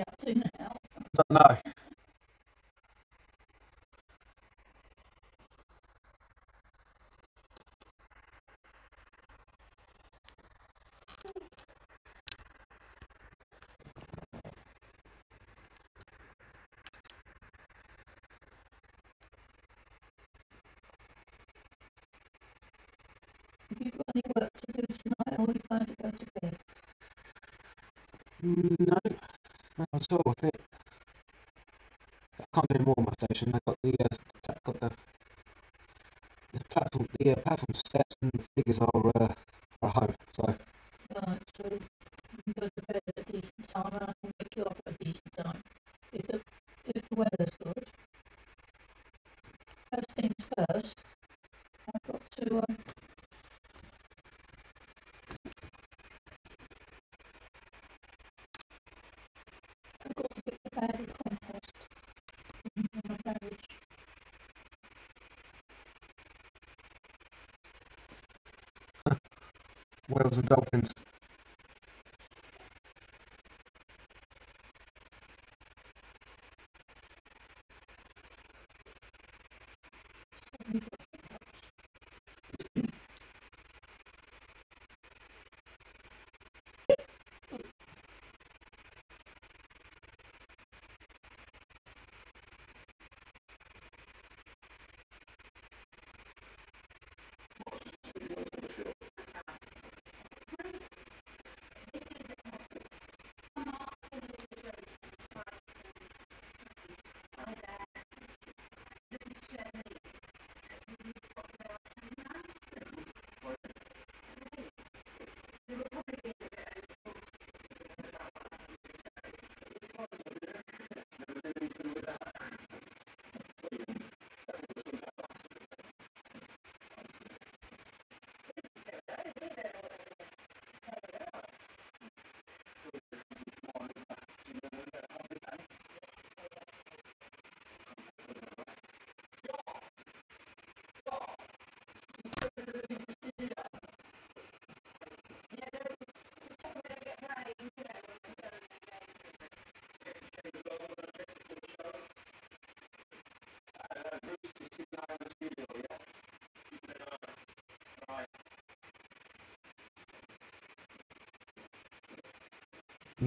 up to now? I don't know. Have you got any work to do tonight or are you going to go to bed? Mm, no, from 7 Whales and Dolphins.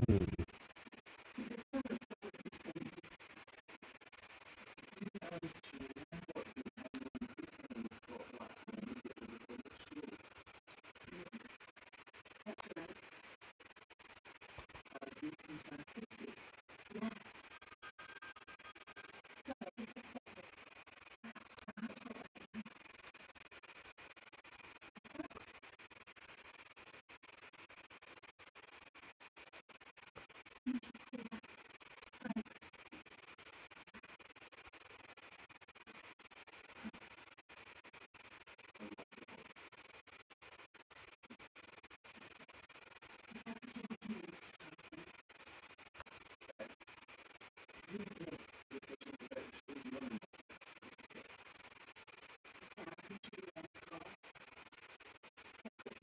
Hmm.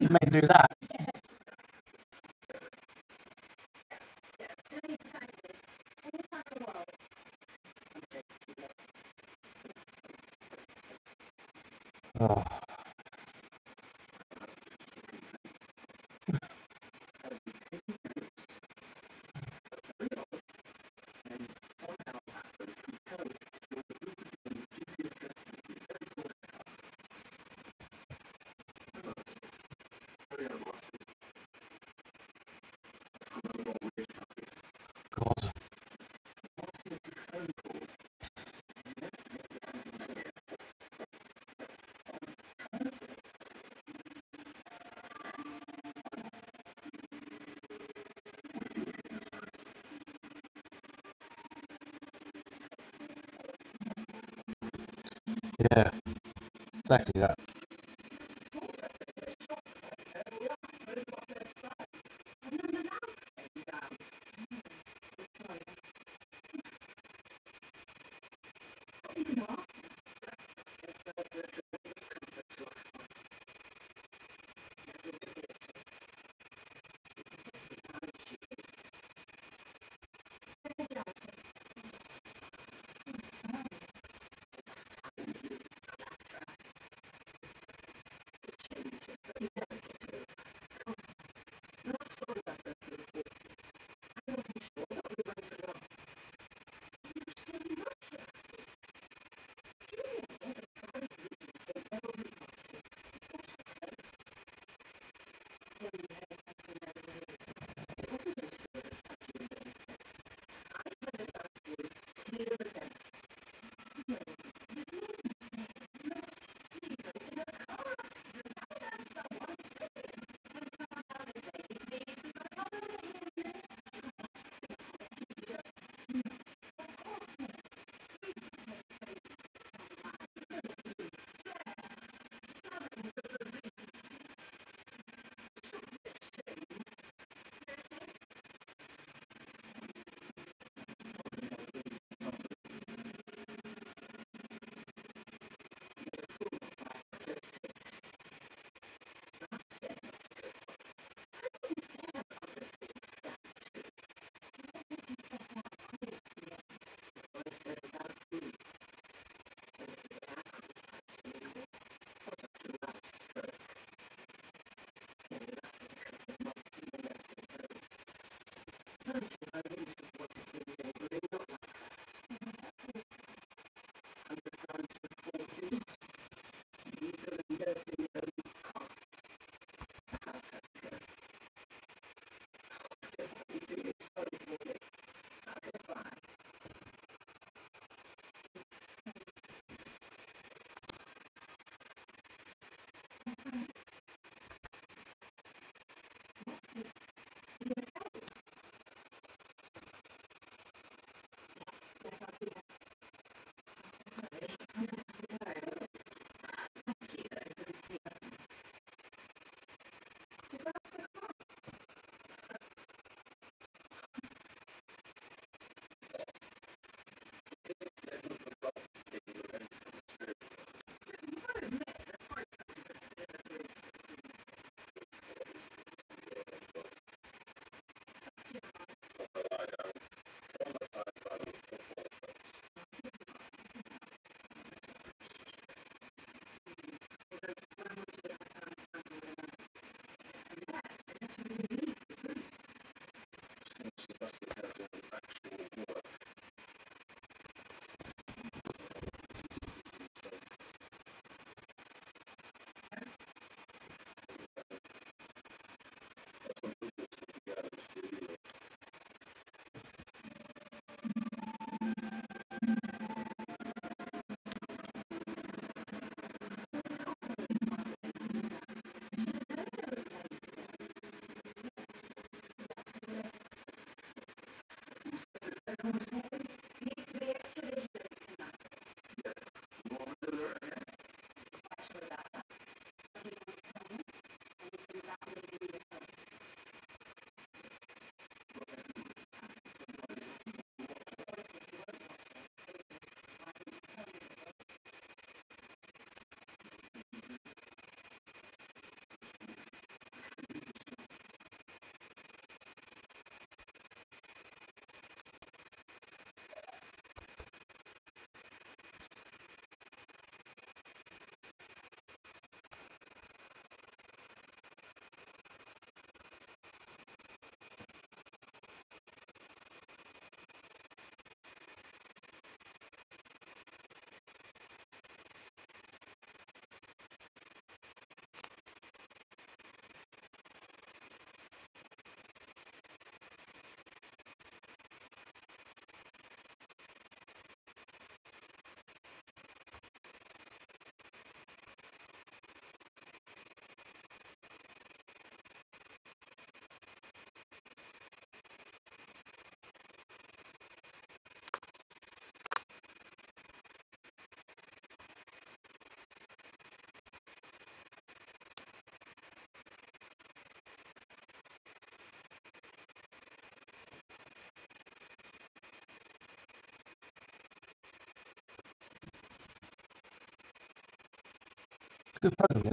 You may do that. Yeah, exactly that. Good program,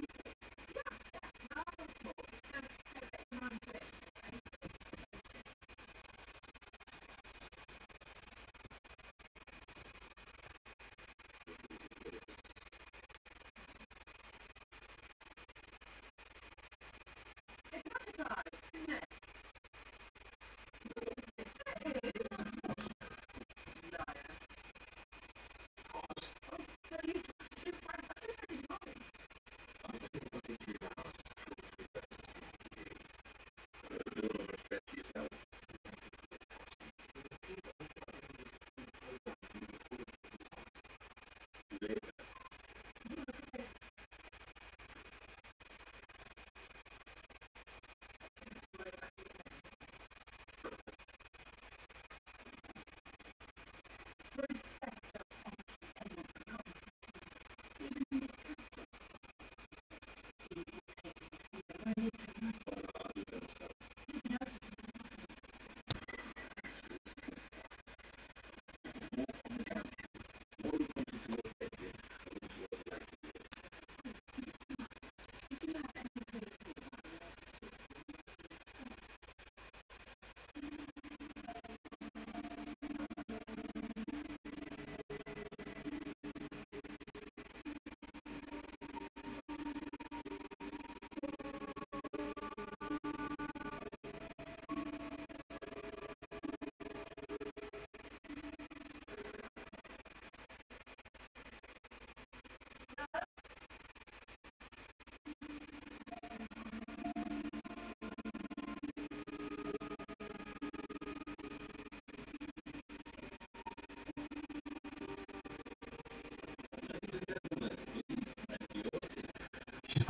She's put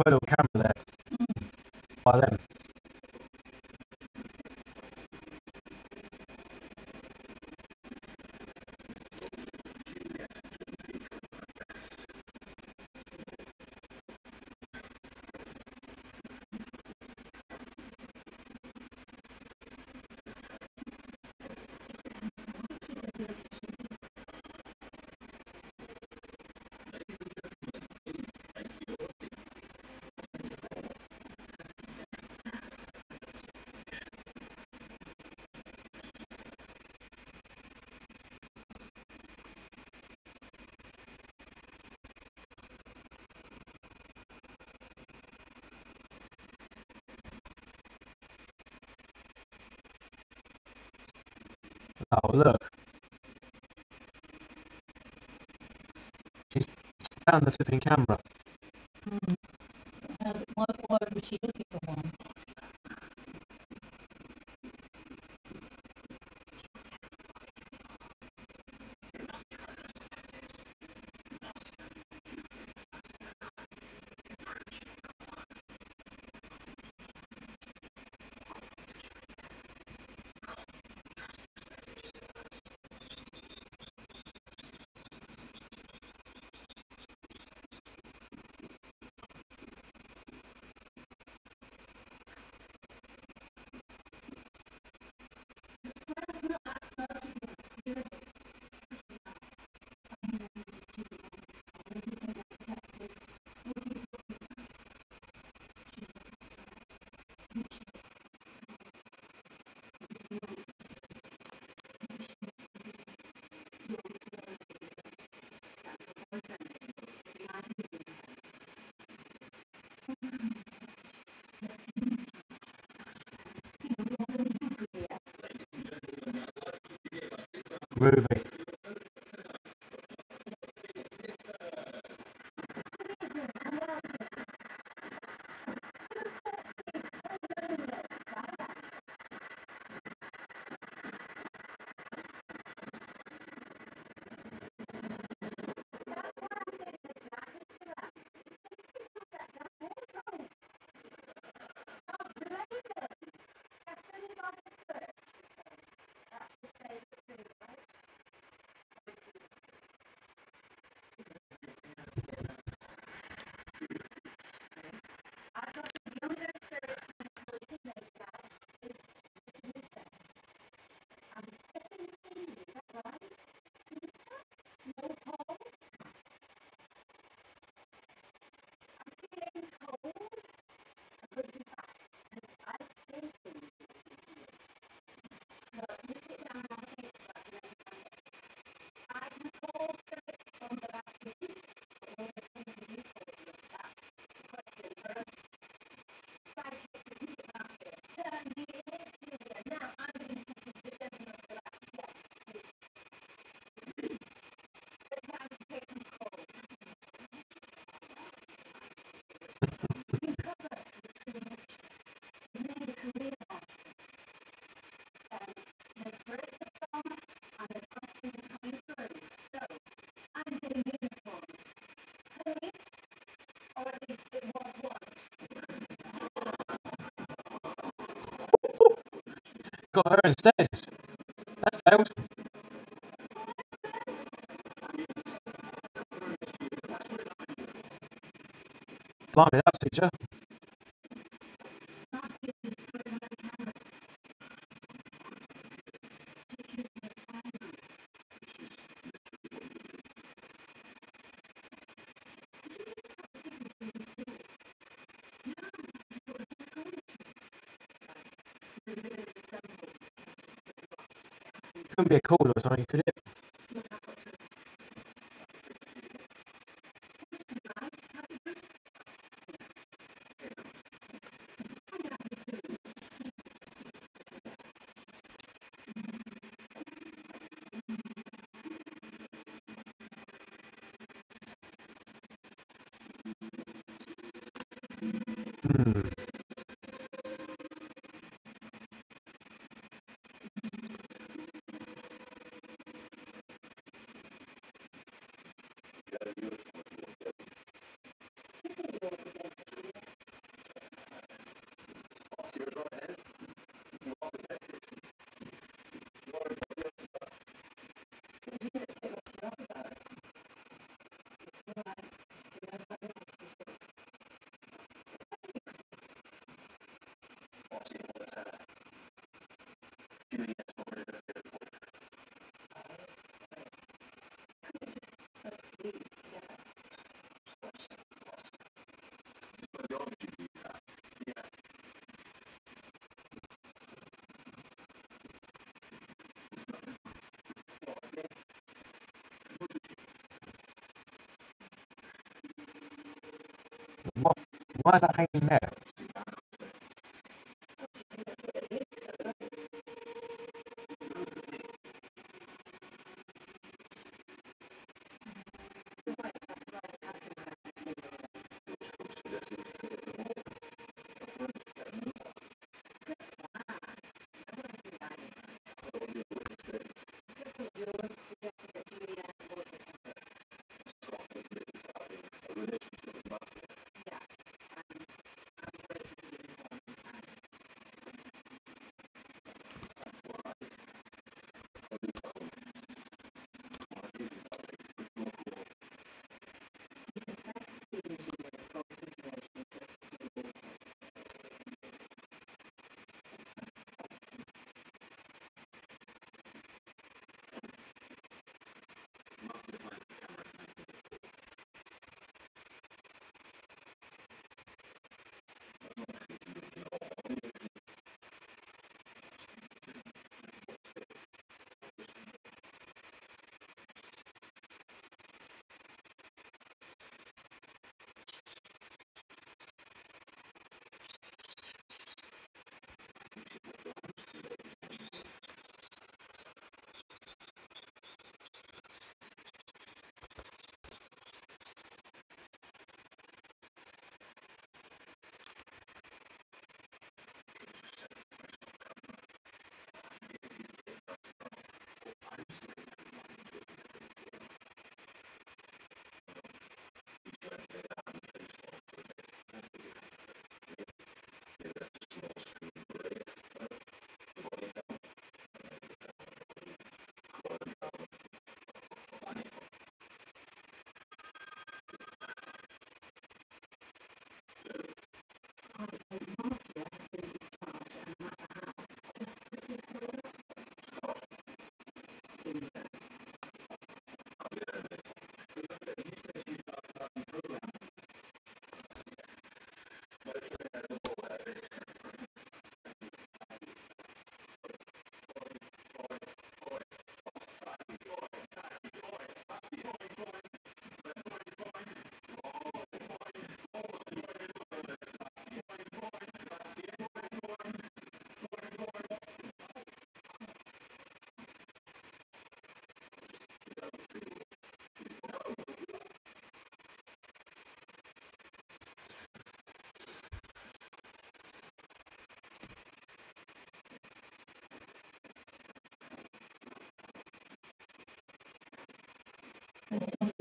little camera there. By them. Oh, look. She's found the flipping camera. Why was she looking for Got her instead. That failed. Blimey, that was teacher. Or something, could What? Why is that hanging there?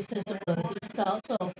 It's just a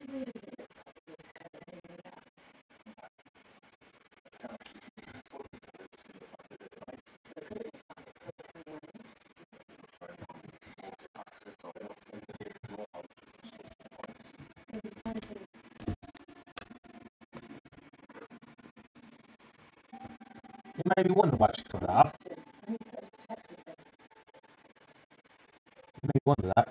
You may be why she cut for that. You may want that.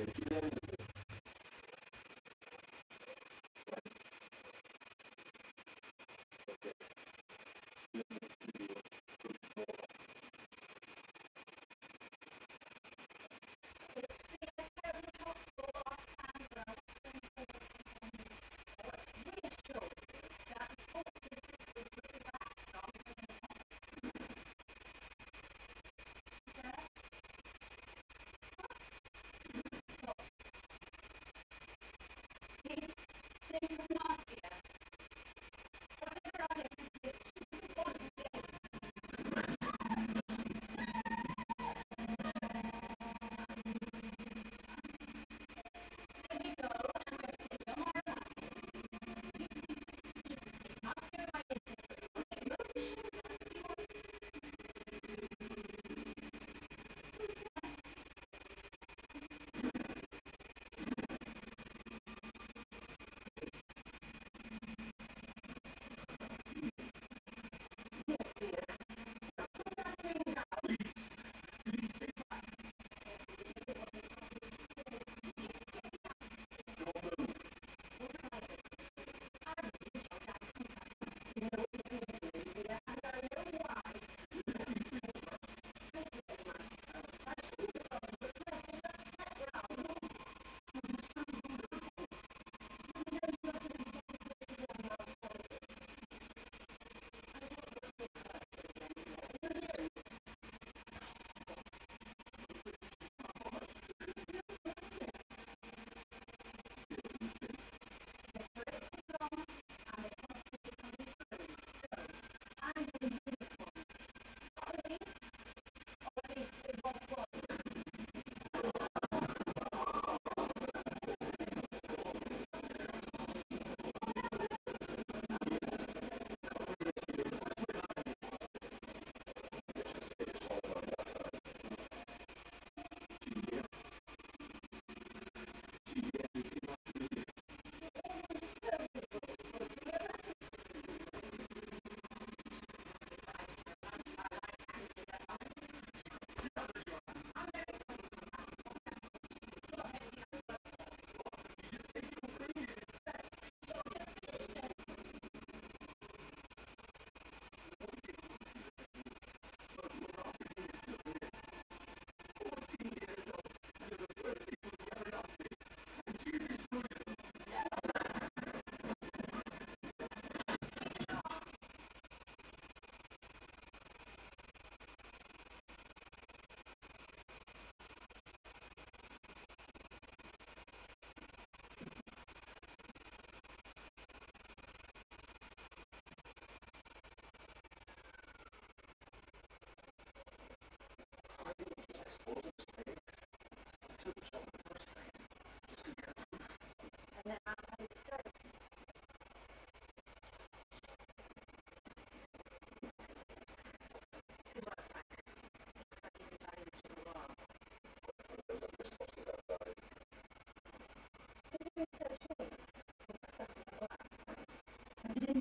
Amen.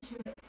to it.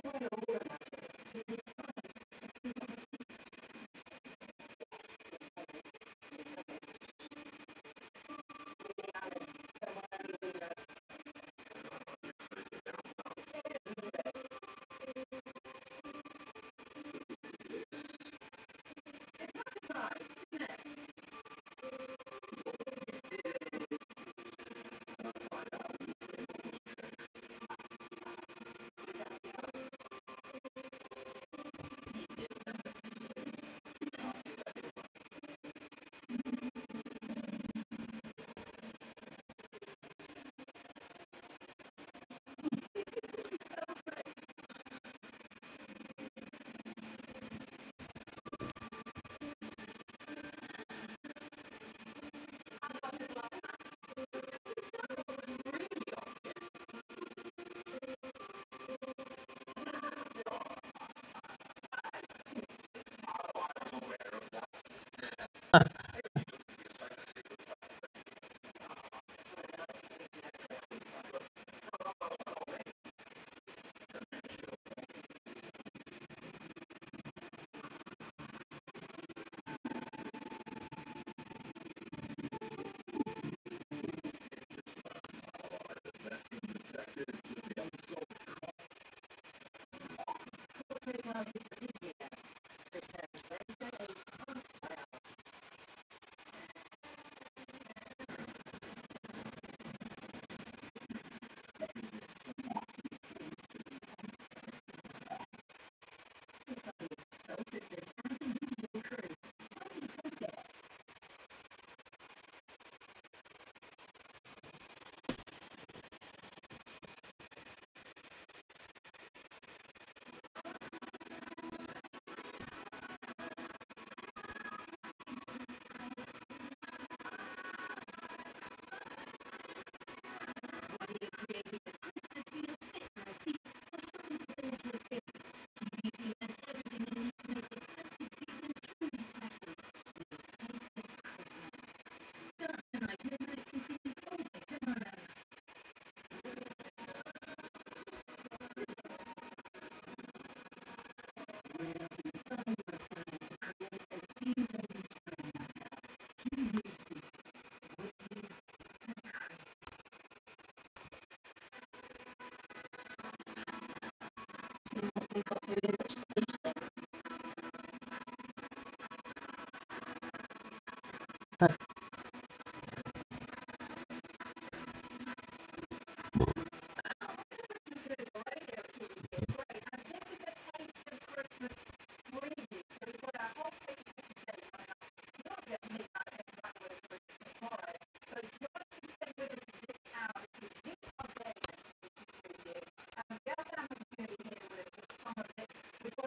comunhão Africa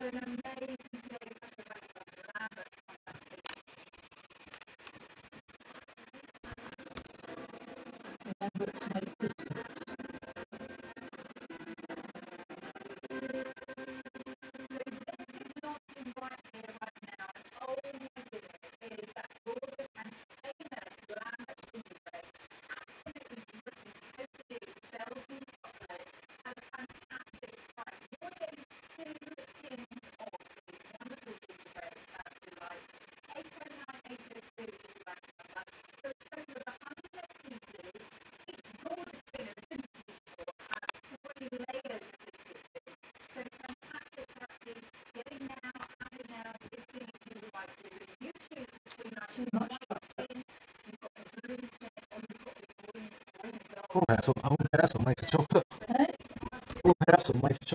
Remember Oh, that's some, oh, that's some made for chocolate. Oh, that's some made chocolate.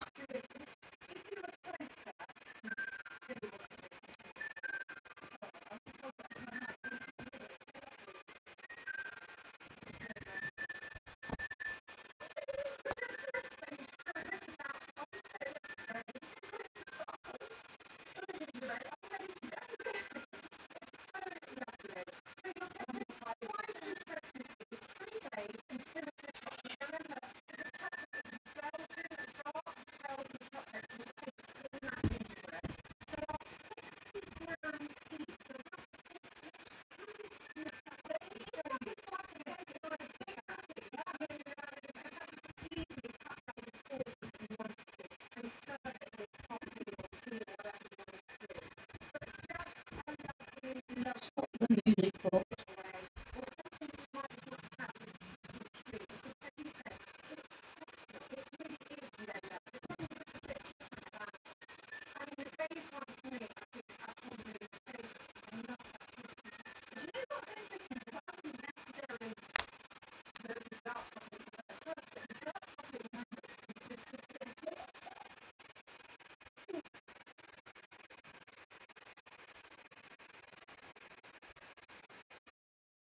Mm-hmm.